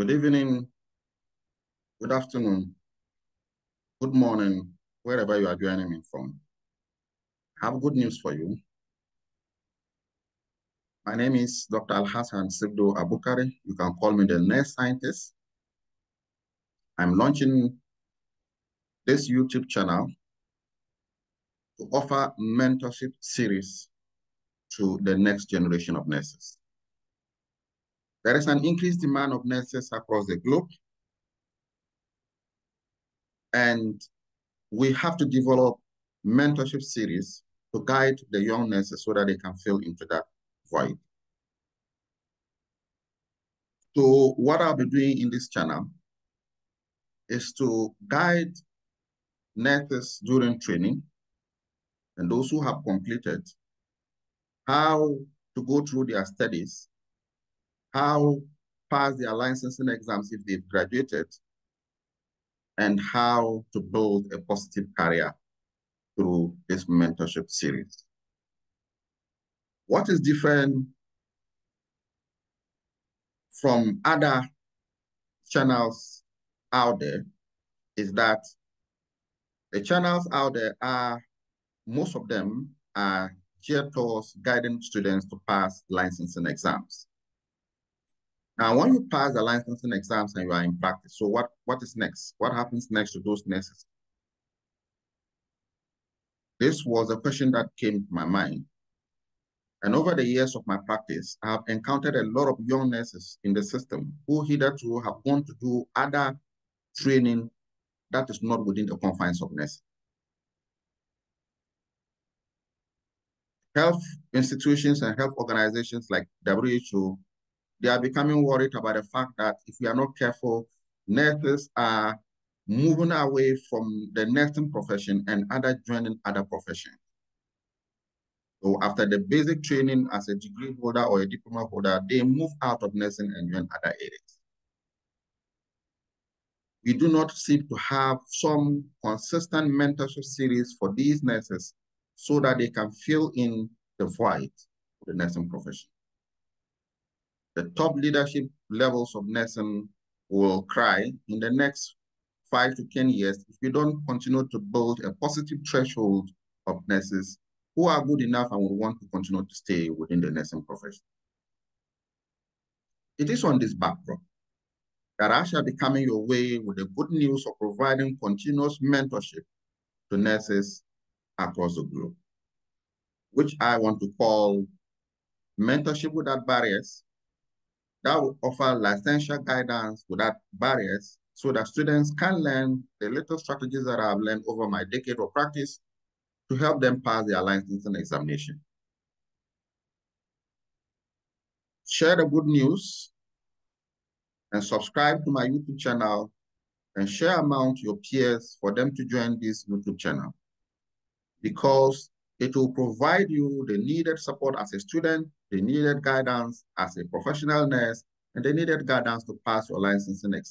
Good evening, good afternoon, good morning, wherever you are joining me from. I have good news for you. My name is Dr. Al-Hassan Sibdow Abukari. You can call me the nurse scientist. I'm launching this YouTube channel to offer mentorship series to the next generation of nurses. There is an mm-hmm. increased demand of nurses across the globe. And we have to develop mentorship series to guide the young nurses so that they can fill into that void. So what I'll be doing in this channel is to guide nurses during training and those who have completed how to go through their studies, how pass their licensing exams if they've graduated, and how to build a positive career through this mentorship series. What is different from other channels out there is that the channels out there are, most of them are geared towards guiding students to pass licensing exams. Now, when you pass the licensing exams and you are in practice, so what, what is next? What happens next to those nurses? This was a question that came to my mind. And over the years of my practice, I have encountered a lot of young nurses in the system who hitherto have gone to do other training that is not within the confines of nursing. Health institutions and health organizations like WHO, they are becoming worried about the fact that if we are not careful, nurses are moving away from the nursing profession and other joining other professions. So after the basic training as a degree holder or a diploma holder, they move out of nursing and join other areas. We do not seem to have some consistent mentorship series for these nurses so that they can fill in the void of the nursing profession. The top leadership levels of nursing will cry in the next five to 10 years if we don't continue to build a positive threshold of nurses who are good enough and will want to continue to stay within the nursing profession. It is on this backdrop that I shall be coming your way with the good news of providing continuous mentorship to nurses across the globe, which I want to call mentorship without barriers that will offer licensure guidance without barriers so that students can learn the little strategies that I've learned over my decade of practice to help them pass their licensing examination. Share the good news and subscribe to my YouTube channel and share among your peers for them to join this YouTube channel because it will provide you the needed support as a student, the needed guidance as a professional nurse, and the needed guidance to pass your licensing exam.